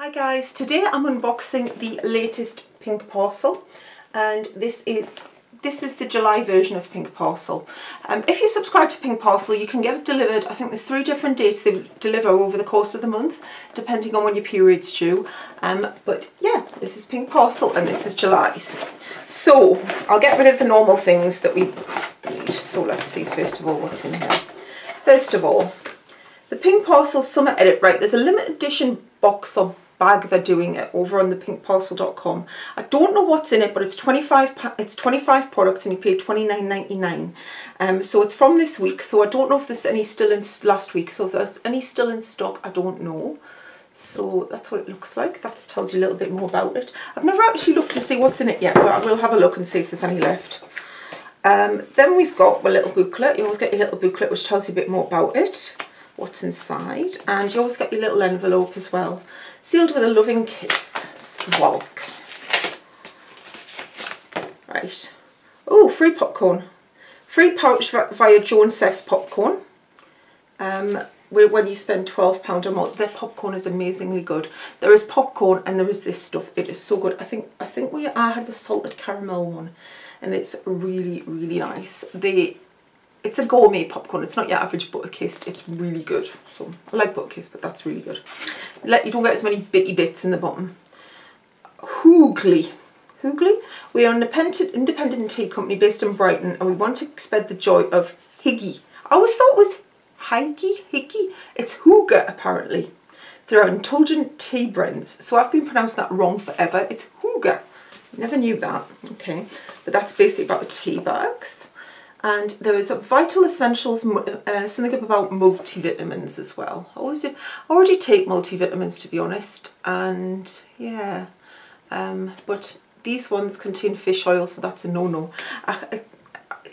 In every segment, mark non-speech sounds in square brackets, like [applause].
Hi guys, today I'm unboxing the latest Pink Parcel and this is this is the July version of Pink Parcel. Um, if you subscribe to Pink Parcel you can get it delivered, I think there's three different dates they deliver over the course of the month depending on when your period's due. Um, but yeah, this is Pink Parcel and this is July's. So I'll get rid of the normal things that we need. So let's see first of all what's in here. First of all, the Pink Parcel Summer Edit, right, there's a limited edition box or bag they're doing it over on the pinkparcel.com. I don't know what's in it, but it's 25 it's 25 products and you pay 29.99. Um, so it's from this week. So I don't know if there's any still in last week. So if there's any still in stock, I don't know. So that's what it looks like. That tells you a little bit more about it. I've never actually looked to see what's in it yet, but I will have a look and see if there's any left. Um, then we've got a little booklet. You always get your little booklet which tells you a bit more about it, what's inside. And you always get your little envelope as well. Sealed with a loving kiss. Swalk. Right. Oh, free popcorn. Free pouch via Joe & Seph's popcorn. Um, when you spend £12 a month. Their popcorn is amazingly good. There is popcorn and there is this stuff. It is so good. I think I think we I had the salted caramel one and it's really, really nice. They it's a gourmet popcorn. It's not your average butter kissed. It's really good. So I like butter kissed, but that's really good. Let you don't get as many bitty bits in the bottom. Hoogly. Hoogly? We are an independent, independent tea company based in Brighton and we want to spread the joy of Higgy. I always thought it was Higgy, Higgy. It's Hooga apparently. Through our indulgent tea blends. So I've been pronouncing that wrong forever. It's Hooga. Never knew that. Okay. But that's basically about the tea bags and there is a Vital Essentials, uh, something about multivitamins as well. I always do, I already take multivitamins to be honest, and yeah, um, but these ones contain fish oil, so that's a no-no.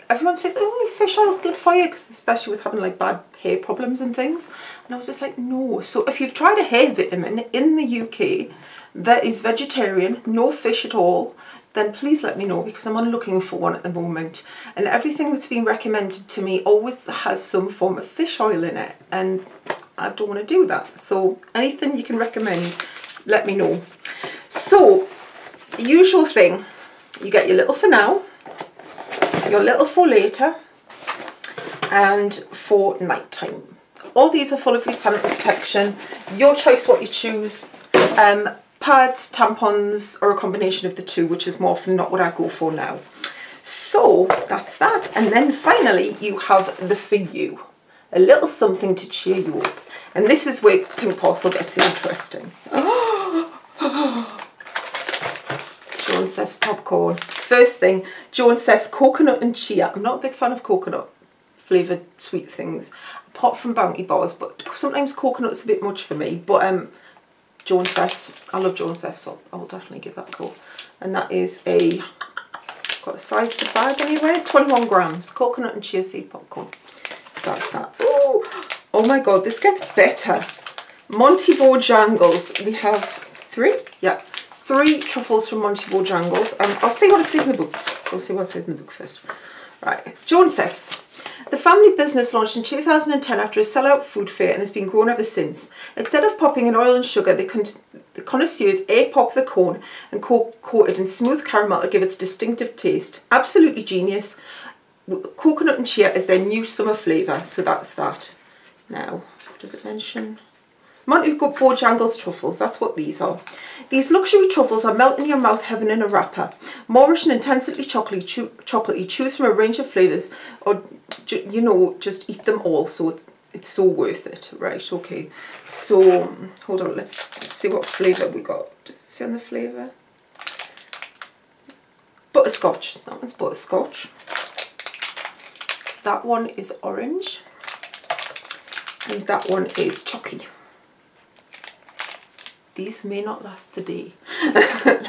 Everyone says, oh, fish oil is good for you, because especially with having like bad hair problems and things. And I was just like, no. So if you've tried a hair vitamin in the UK that is vegetarian, no fish at all, then please let me know because I'm on looking for one at the moment. And everything that's been recommended to me always has some form of fish oil in it and I don't want to do that. So anything you can recommend, let me know. So, the usual thing, you get your little for now, your little for later, and for night time. All these are full of your protection. Your choice what you choose. Um, pads, tampons, or a combination of the two, which is more often not what I go for now. So that's that. And then finally you have the for you. A little something to cheer you up. And this is where Pink Parcel gets interesting. [gasps] Joe & Seph's popcorn. First thing, Joe & Seph's coconut and chia. I'm not a big fan of coconut flavoured sweet things, apart from Bounty Bars, but sometimes coconut's a bit much for me. But um, Joe & Seph's. I love Joe & Seph's, so I will definitely give that a go. And that is a, got the size of the bag anyway, 21 grams, coconut and chia seed popcorn. That's that. Oh, oh my god, this gets better. Monty Bojangles. We have three, yeah, three truffles from Monty Bojangles. Um, I'll see what it says in the book. We'll see what it says in the book first. Right, Joe & Seph's. The family business launched in 2010 after a sellout food fair and has been grown ever since. Instead of popping in oil and sugar, the, con the connoisseurs air pop the corn and co coat it in smooth caramel to give its distinctive taste. Absolutely genius. Coconut and chia is their new summer flavour, so that's that. Now, does it mention? Monty Bojangles truffles, that's what these are. These luxury truffles are melt in your mouth heaven in a wrapper. Moorish and intensely chocolatey, choo chocolatey. Choose from a range of flavours or, you know, just eat them all so it's, it's so worth it. Right, okay. So, hold on, let's see what flavour we got. Say on the flavour? Butterscotch. That one's butterscotch. That one is orange. And that one is chocky these may not last the day. [laughs]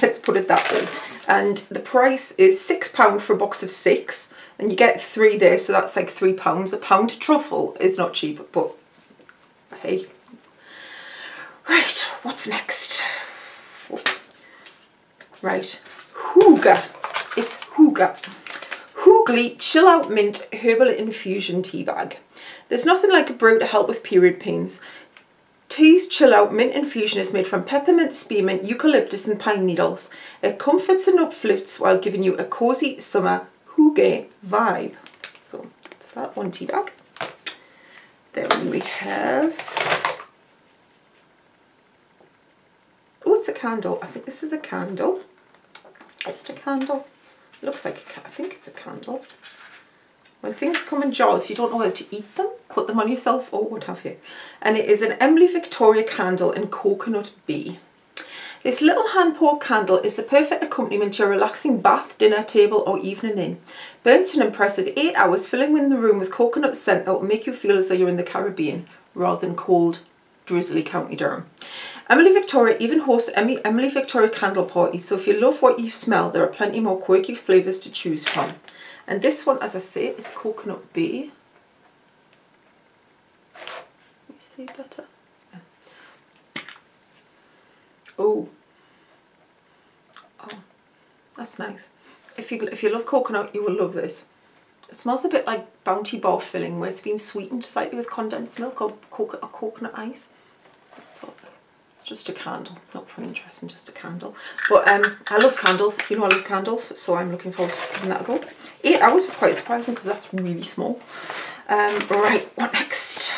Let's put it that way. And the price is £6 for a box of six. And you get three there, so that's like £3. A pound of truffle is not cheap, but hey. Right, what's next? Right, Hooga. It's Hooga. Hoogly Chill Out Mint Herbal Infusion Tea Bag. There's nothing like a brew to help with period pains Tea's Chill Out Mint Infusion is made from peppermint, spearmint, eucalyptus and pine needles. It comforts and uplifts while giving you a cosy summer hygge vibe. So that's that one tea bag. Then we have, oh it's a candle. I think this is a candle. It's a candle. It looks like, I think it's a candle. When things come in jars, you don't know whether to eat them, put them on yourself or what have you. And it is an Emily Victoria candle in Coconut Bay. This little hand-poured candle is the perfect accompaniment to a relaxing bath, dinner, table or evening in. Burnt an impressive 8 hours, filling in the room with coconut scent that will make you feel as though you're in the Caribbean rather than cold, drizzly County Durham. Emily Victoria even hosts Emily Victoria candle parties, so if you love what you smell, there are plenty more quirky flavours to choose from. And this one, as I say, is Coconut Bay. Let me see better. Oh. Oh, that's nice. If you if you love coconut, you will love this. It smells a bit like Bounty Bar filling where it's been sweetened slightly with condensed milk or, or coconut ice. It's just a candle, not for an interesting, just a candle. But um, I love candles, you know I love candles, so I'm looking forward to giving that a go. Eight hours is quite surprising because that's really small. Um, right, what next?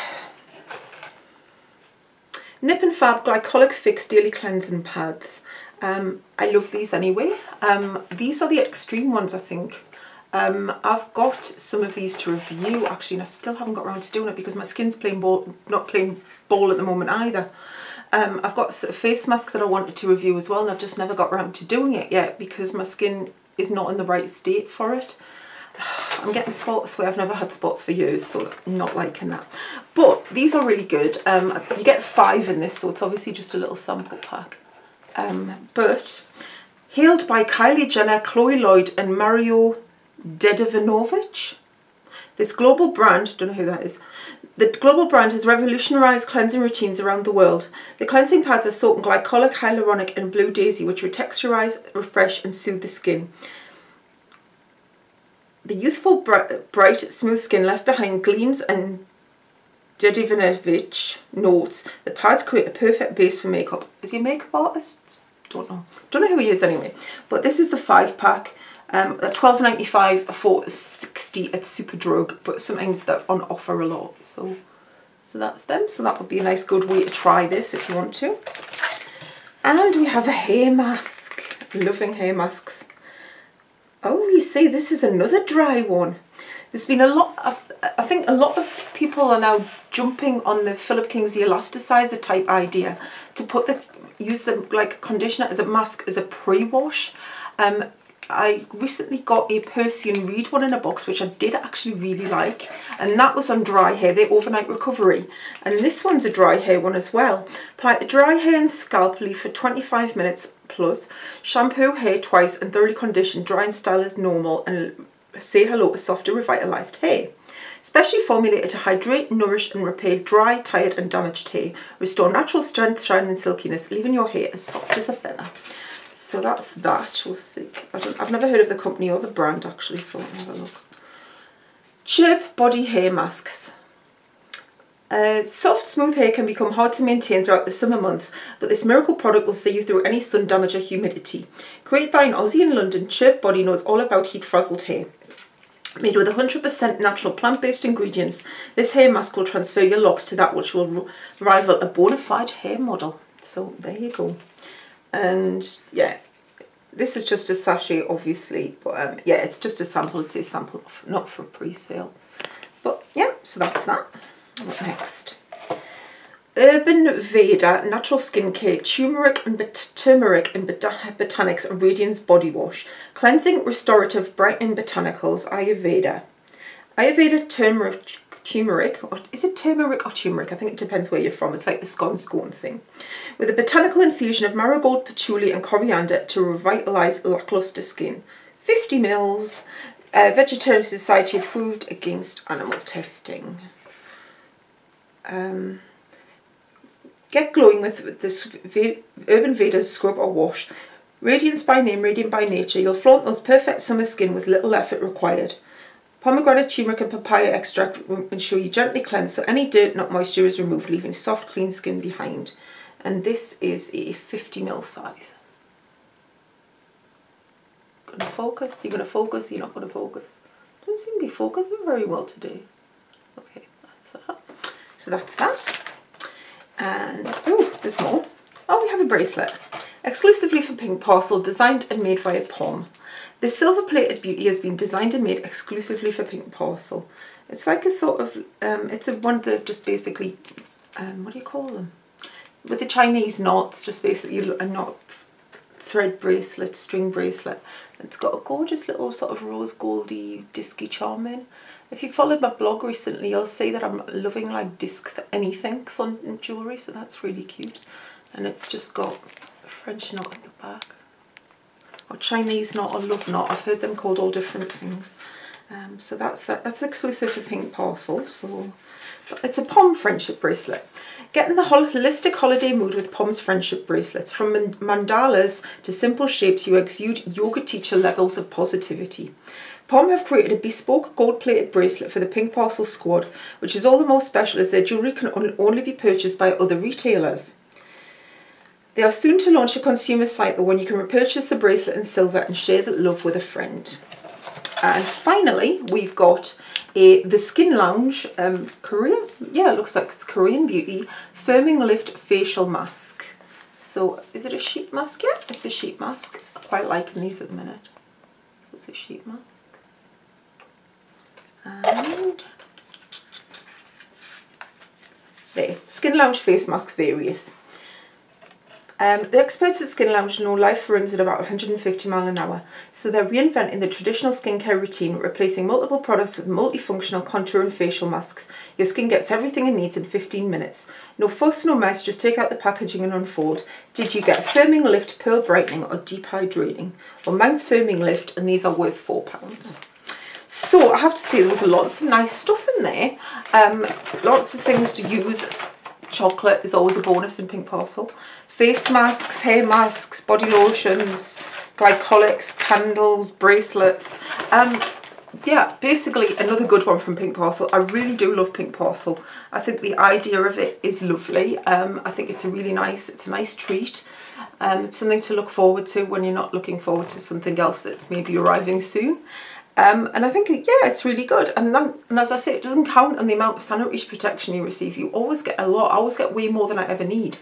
Nip and Fab Glycolic Fix Daily Cleansing Pads. Um, I love these anyway. Um, these are the extreme ones, I think. Um, I've got some of these to review actually and I still haven't got around to doing it because my skin's playing ball, not playing ball at the moment either. Um, I've got a face mask that I wanted to review as well and I've just never got around to doing it yet because my skin is not in the right state for it. I'm getting spots where I've never had spots for years, so not liking that. But these are really good. Um, you get five in this, so it's obviously just a little sample pack. Um, but hailed by Kylie Jenner, Chloe Lloyd and Mario Dedivanovic. This global brand, don't know who that is, the global brand has revolutionised cleansing routines around the world. The cleansing pads are soaked in glycolic, hyaluronic and blue daisy which retexturise, refresh and soothe the skin. The youthful, bright, smooth skin left behind gleams and Dedivanovic notes the pads create a perfect base for makeup. Is he a makeup artist? Don't know. Don't know who he is anyway. But this is the five pack. Um, at twelve ninety five for sixty at Superdrug, but sometimes they're on offer a lot. So, so that's them. So that would be a nice good way to try this if you want to. And we have a hair mask. Loving hair masks. Oh, you see, this is another dry one. There's been a lot of, I think a lot of people are now jumping on the Philip Kingsley elasticizer type idea to put the, use the like conditioner as a mask as a pre-wash. Um, I recently got a Percy & Reed one in a box, which I did actually really like. And that was on dry hair, the overnight recovery. And this one's a dry hair one as well. Apply dry hair and scalp leave for 25 minutes plus. Shampoo hair twice and thoroughly condition. Dry and style as normal and say hello to softer revitalized hair. Specially formulated to hydrate, nourish and repair dry, tired and damaged hair. Restore natural strength, shine and silkiness, leaving your hair as soft as a feather. So that's that. We'll see. I don't, I've never heard of the company or the brand actually, so I'll have a look. Chirp Body Hair Masks. Uh, soft, smooth hair can become hard to maintain throughout the summer months, but this miracle product will see you through any sun damage or humidity. Created by an Aussie in London, Chirp Body knows all about heat-frazzled hair. Made with 100% natural plant-based ingredients, this hair mask will transfer your locks to that which will rival a bona fide hair model. So there you go and yeah this is just a sachet obviously but um, yeah it's just a sample. It's a sample not for pre-sale. But yeah so that's that. What next? Urban Veda Natural Skincare Turmeric and Turmeric and Botanics Radiance Body Wash Cleansing Restorative Brightening Botanicals Ayurveda. Ayurveda Turmeric turmeric, or is it turmeric or turmeric? I think it depends where you're from. It's like the scone scone thing. With a botanical infusion of marigold, patchouli and coriander to revitalise lacklustre skin. 50 mils, uh, Vegetarian Society approved against animal testing. Um, get glowing with this Urban Vedas scrub or wash. Radiance by name, radiant by nature. You'll flaunt those perfect summer skin with little effort required. Pomegranate, turmeric and papaya extract ensure you gently cleanse so any dirt, not moisture, is removed, leaving soft, clean skin behind. And this is a 50ml size. Gonna focus? You're gonna focus? You're not gonna focus? Don't seem to be focusing very well today. Okay, that's that. So that's that. And, oh, there's more. Oh, we have a bracelet. Exclusively for Pink Parcel, designed and made by a POM. The silver plated beauty has been designed and made exclusively for Pink Parcel. It's like a sort of, um, it's a one of the just basically, um, what do you call them? With the Chinese knots, just basically a knot thread bracelet, string bracelet. It's got a gorgeous little sort of rose goldy disky charm in. If you followed my blog recently, you'll see that I'm loving like disc anything on jewellery, so that's really cute. And it's just got French knot at the back. Or Chinese knot or love knot. I've heard them called all different things. Um, so that's that. That's exclusive to Pink Parcel. So it's a POM friendship bracelet. Get in the holistic holiday mood with POM's friendship bracelets. From mandalas to simple shapes, you exude yoga teacher levels of positivity. POM have created a bespoke gold-plated bracelet for the Pink Parcel squad, which is all the more special as their jewellery can only be purchased by other retailers. They are soon to launch a consumer site though when you can repurchase the bracelet in silver and share the love with a friend. And finally, we've got a the Skin Lounge um, Korean, yeah, it looks like it's Korean Beauty Firming Lift Facial Mask. So is it a sheet mask? Yeah, it's a sheet mask. I quite liking these at the minute. So it's a sheet mask. And there, Skin Lounge Face Mask Various. Um, the experts at Skin Lounge know life runs at about 150 mile an hour, so they're reinventing the traditional skincare routine, replacing multiple products with multifunctional contour and facial masks. Your skin gets everything it needs in 15 minutes. No fuss, no mess, just take out the packaging and unfold. Did you get firming lift, pearl brightening or deep hydrating? Well, mine's firming lift and these are worth £4. So I have to say there was lots of nice stuff in there. Um, lots of things to use. Chocolate is always a bonus in Pink Parcel face masks, hair masks, body lotions, glycolics, candles, bracelets. Um, yeah, basically another good one from Pink Parcel. I really do love Pink Parcel. I think the idea of it is lovely. Um, I think it's a really nice, it's a nice treat. Um, it's something to look forward to when you're not looking forward to something else that's maybe arriving soon. Um, and I think, yeah, it's really good. And, then, and as I say, it doesn't count on the amount of sanitary protection you receive. You always get a lot. I always get way more than I ever need.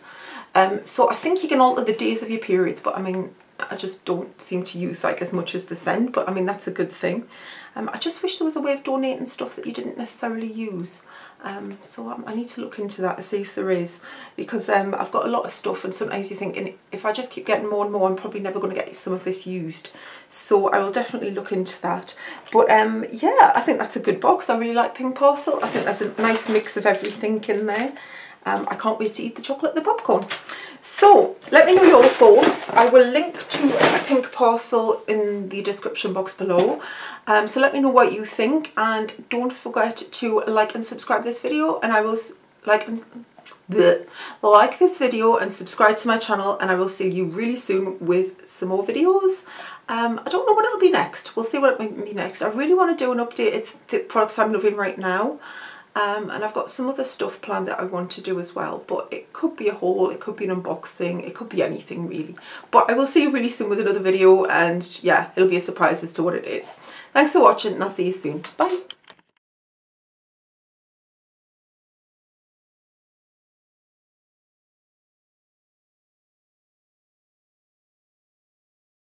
Um, so I think you can alter the days of your periods, but I mean, I just don't seem to use like as much as the send, but I mean, that's a good thing. Um, I just wish there was a way of donating stuff that you didn't necessarily use. Um, so I, I need to look into that to see if there is, because um, I've got a lot of stuff and sometimes you're thinking, if I just keep getting more and more, I'm probably never going to get some of this used. So I will definitely look into that. But um, yeah, I think that's a good box. I really like Pink Parcel. I think there's a nice mix of everything in there. Um, I can't wait to eat the chocolate the popcorn. So let me know your thoughts. I will link to a pink parcel in the description box below. Um, so let me know what you think and don't forget to like and subscribe this video and I will like and bleh, like this video and subscribe to my channel and I will see you really soon with some more videos. Um, I don't know what it'll be next. We'll see what it might be next. I really want to do an update. It's the products I'm loving right now. Um, and I've got some other stuff planned that I want to do as well but it could be a haul, it could be an unboxing, it could be anything really but I will see you really soon with another video and yeah it'll be a surprise as to what it is. Thanks for watching and I'll see you soon. Bye!